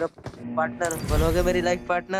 मतलब पार्टनर बनोगे मेरी लाइफ पार्टनर